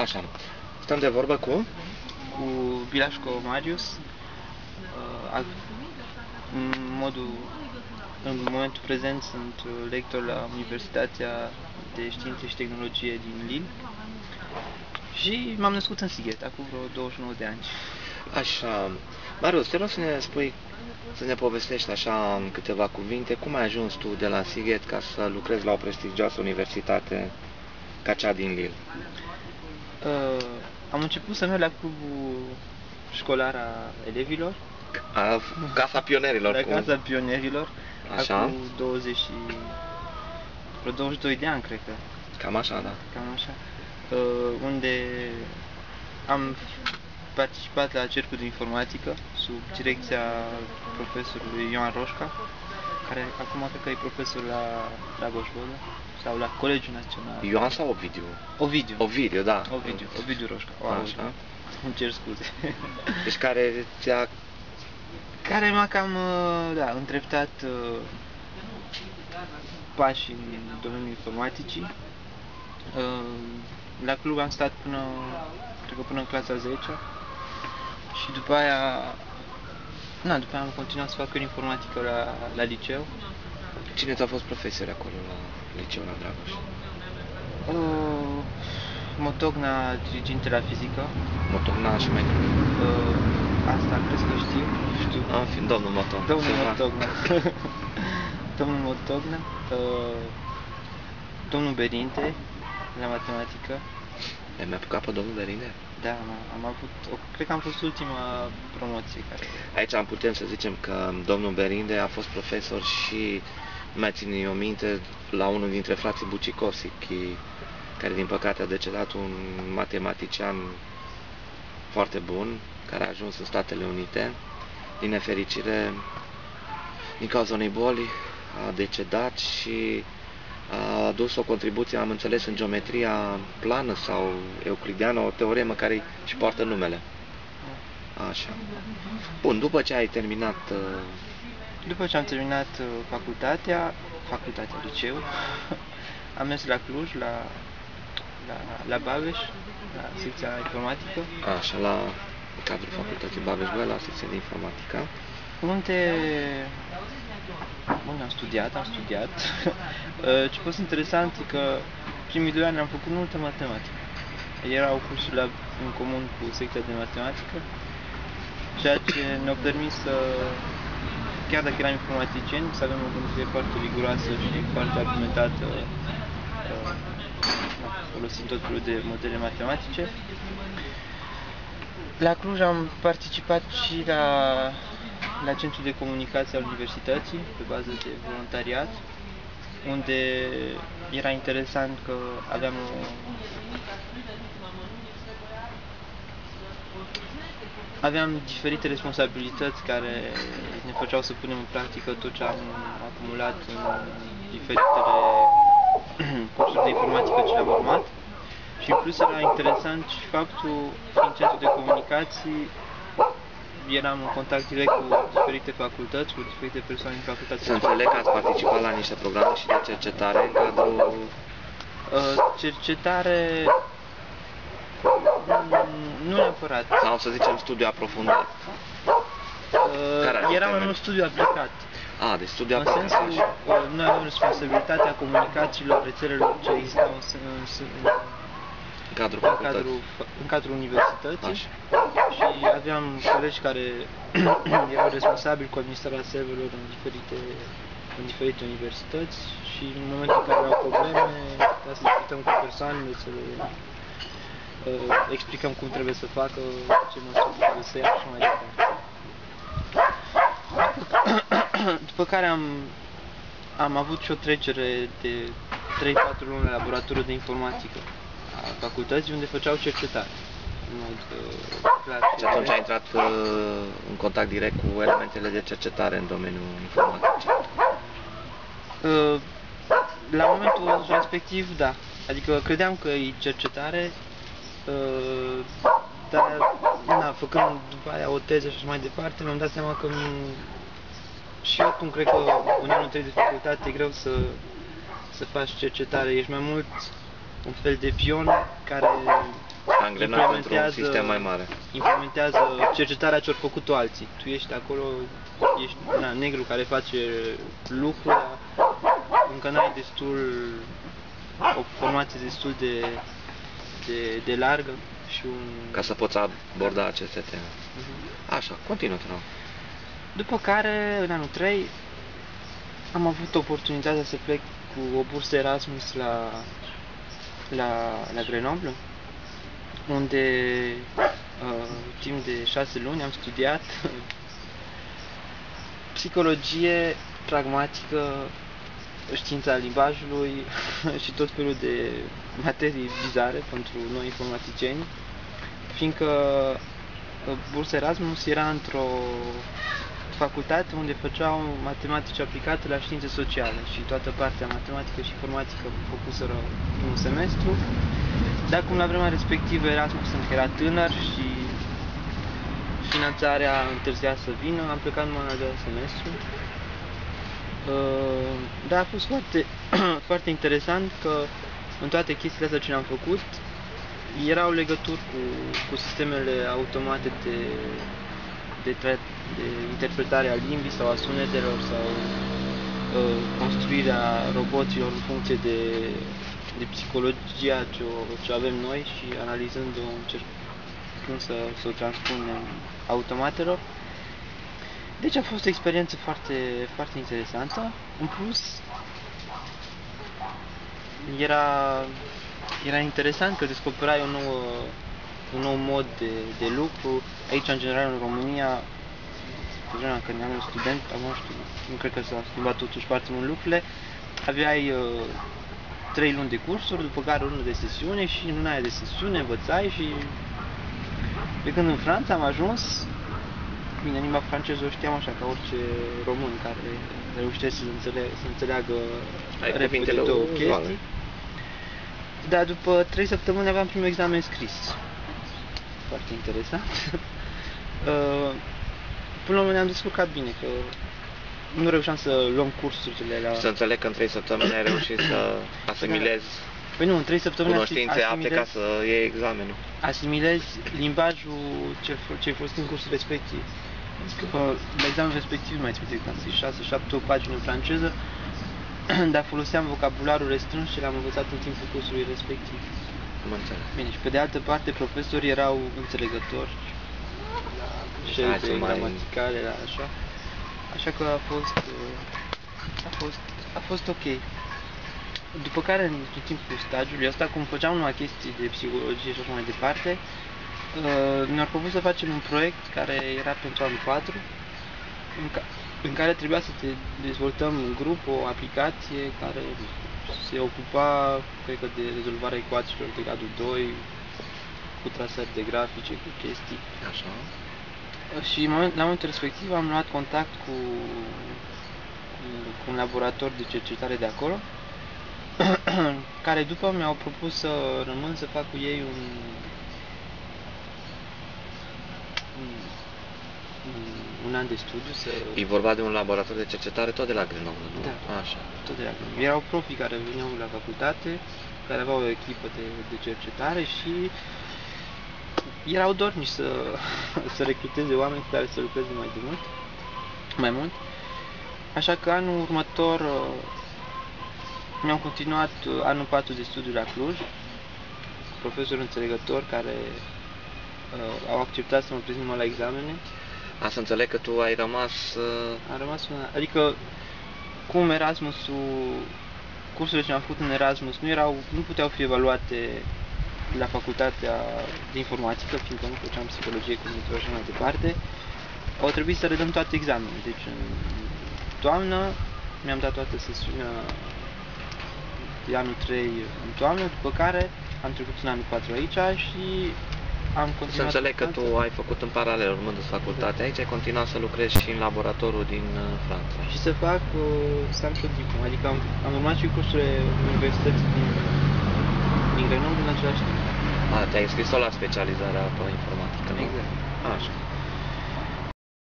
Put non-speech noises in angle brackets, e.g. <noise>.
Așa. Stăm de vorbă cu? Cu Bilașco Marius, uh, în modul, în momentul prezent sunt lector la Universitatea de Științe și Tehnologie din Lille și m-am născut în Sighet, acum vreo 29 de ani. Așa. Marius, te rog să ne spui, să ne povestești așa în câteva cuvinte, cum ai ajuns tu de la Sighet ca să lucrezi la o prestigioasă universitate ca cea din Lille? Uh, am început să merg la clubul școlar a elevilor. A, casa pionerilor. La casa pionerilor. Așa. Acum 20 și... vreo 22 de ani, cred că. Cam așa, da. Cam așa. Uh, unde am participat la cercul de informatică sub direcția profesorului Ioan Roșca, care acum cred că e profesor la Dragoș Vodă sau la Colegiul Național. Ioan sau Ovidiu? Ovidiu. Ovidiu, da. Ovidiu, Ovidiu Roșca. O, Așa. Îmi cer scuze. <laughs> Deci care ți-a... care m-a cam, uh, da, întreptat uh, pași în domeniul informaticii. Uh, La club am stat până, cred că până în clasa 10 și după aia, na, după aia am continuat să fac în informatică la, la liceu. Cine ți-a fost profesor acolo la liceu la Dragoș? Uh, Motogna, diriginte la fizică. Motogna și mai greu. Uh, asta crezi că știu? Știu. Am fi domnul Motogna. Domnul ceva. Motogna. <laughs> domnul Motogna. Uh, domnul Berinte, la matematică. E, Mi-a apucat pe domnul Berine? Da, am, am avut, o, cred că am fost ultima promoție care... Aici am putem să zicem că domnul Berinde a fost profesor și nu mai țin eu minte la unul dintre frații Bucicosichi, care din păcate a decedat un matematician foarte bun, care a ajuns în Statele Unite. Din nefericire, din cauza unei boli, a decedat și a adus o contribuție, am înțeles, în geometria plană sau euclideană, o teoremă care și poartă numele. Așa. Bun, după ce ai terminat uh, După ce am terminat uh, facultatea, facultatea liceu, <laughs> am mers la Cluj, la, la, la Babeș, la secția informatică, așa la cadrul facultății babeș la secția de informatică. unde, unde am studiat, am studiat. <laughs> Uh, Ce a fost interesant e că primii doi ani am făcut multă matematică. Erau cursuri la, în comun cu secția de matematică, ceea ce ne-a permis să, chiar dacă eram informaticieni, să avem o gândire foarte riguroasă și foarte argumentată, uh, folosind tot felul de modele matematice. La Cluj am participat și la, la Centrul de Comunicație al Universității, pe bază de voluntariat, unde era interesant că aveam o, aveam diferite responsabilități care ne făceau să punem în practică tot ce am acumulat în diferitele <clears throat> cursuri de informatică ce le-am urmat. Și în plus era interesant și faptul că în centru de comunicații eram în contact direct cu diferite facultăți, cu diferite persoane din facultatea Să înțeleg că ați participat la niște programe și de cercetare în cadrul... Uh, cercetare mm, nu neapărat. sau să zicem studiu aprofundat. Care ar Uh, fi eram în termenul? un studiu aplicat. A, de studiu În aprofundat. sensul așa. că noi avem responsabilitatea comunicațiilor, rețelelor ce existau în, în, în, În cadrul în, facultății. cadrul, în cadrul universității Așa. Și aveam colegi care <clears throat> erau responsabili cu administrarea serverelor în diferite, în diferite universități și în momentul în care erau probleme, ca să discutăm cu persoanele, să le uh, explicăm cum trebuie să facă, ce măsuri trebuie să ia și așa mai departe. <clears throat> După care am, am avut și o trecere de 3-4 luni la laboratorul de informatică a facultății unde făceau cercetare. În mod uh, clar. Și atunci ai intrat uh, în contact direct cu elementele de cercetare în domeniul informatic. Uh, la momentul respectiv, da. Adică credeam că e cercetare, uh, dar, na, făcând după aia o teză și așa mai departe, mi-am dat seama că nu... Și acum cred că în anul 3 de facultate e greu să, să faci cercetare. Ești mai mult un fel de pion care Angrenat într-un sistem mai mare. implementează cercetarea ce au făcut alții. Tu ești acolo, ești na, negru care face lucruri, dar încă n-ai destul, o formație destul de, de, de largă și un... Ca să poți aborda aceste teme. Mhm. Așa, continuă, te rog. După care, în anul 3, am avut oportunitatea să plec cu o bursă Erasmus la, la, la Grenoble, unde uh, timp de șase luni am studiat psihologie pragmatică, știința limbajului <laughs> și tot felul de materii bizare pentru noi informaticieni, fiindcă uh, bursa Erasmus era într-o facultate unde făceau matematici aplicate la științe sociale și toată partea matematică și informatică făcuseră în un semestru. Dar cum la vremea respectivă Erasmus încă era tânăr și finanțarea întârzia să vină, am plecat numai în al doilea semestru. Uh, Dar a fost foarte, <clears throat> foarte interesant că în toate chestiile astea ce le-am făcut erau legături cu, cu sistemele automate de, de, tra- de interpretare a limbii sau a sunetelor sau uh, construirea roboților în funcție de, de psihologia ce, o, ce avem noi și analizând-o încercând să, să o transpunem automatelor. Deci a fost o experiență foarte, foarte interesantă. În plus, era, era interesant că descoperai o nouă, un nou mod de, de lucru. Aici, în general, în România, pe vremea când eram student, am nu știu, nu cred că s-a schimbat totuși foarte mult lucrurile, aveai uh, trei luni de cursuri, după care o lună de sesiune și în luna aia de sesiune învățai și pe când în Franța am ajuns, bine, limba franceză o știam așa ca orice român care reușește să, înțele- să înțeleagă Ai repede cuvintele două uzuale. chestii. Dar după trei săptămâni aveam primul examen scris. Foarte interesant. <laughs> Uh, Până la urmă ne-am descurcat bine, că nu reușeam să luăm cursurile la... Să înțeleg că în 3 săptămâni ai reușit să asimilezi Păi nu, în trei săptămâni cunoștințe apte ca asimilezi, să iei examenul. asimilezi limbajul ce, ce ai folosit în cursul respectiv. Adică, la examenul respectiv, nu mai țin exact, 6, 7, 8 pagini în franceză, <clears throat> dar foloseam vocabularul restrâns și l-am învățat în timpul cursului respectiv. Mă înțeleg. Bine, și pe de altă parte, profesorii erau înțelegători și Hai să de mai- gramaticale, la așa. Așa că a fost, uh, a fost, a fost ok. După care, în timpul stagiului ăsta, cum făceam numai chestii de psihologie și așa mai departe, uh, ne-au propus să facem un proiect care era pentru anul 4, în, ca, în care trebuia să te dezvoltăm în grup o aplicație care se ocupa, cred că, de rezolvarea ecuațiilor de gradul 2, cu trasări de grafice, cu chestii. Așa. Și în moment, la momentul respectiv am luat contact cu, cu, cu un laborator de cercetare de acolo, <clears throat> care după mi-au propus să rămân să fac cu ei un, un, un- un an de studiu, să E vorba de un laborator de cercetare tot de la Grenoble, nu? Da. Așa. tot de la Grenoble. Erau profii care veneau la facultate, care aveau o echipă de, de cercetare și erau dornici să, <laughs> să recruteze oameni cu care să lucreze mai de mult, mai mult. Așa că anul următor uh, mi-am continuat uh, anul 4 de studiu la Cluj, cu profesori înțelegători care uh, au acceptat să mă prezint numai la examene. A, să înțeleg că tu ai rămas... Uh, Am rămas una, adică cum Erasmusul, cursurile ce am făcut în Erasmus nu erau, nu puteau fi evaluate la facultatea de informatică, fiindcă nu făceam psihologie, cognitivă și așa mai departe, au trebuit să redăm toate examenele. Deci în toamnă mi-am dat toată sesiunea de anul 3 în toamnă, după care am trecut în anul 4 aici și am să continuat înțeleg că în tu Franța. ai făcut în paralel, urmând facultatea aici, ai continuat să lucrezi și în laboratorul din uh, Franța. și să fac, uh, să am și o diplomă. Adică am, am urmat și cursurile universității din, din Grenoble în același timp. A, te-ai înscris la specializarea pe informatică, nu? Exact. Așa.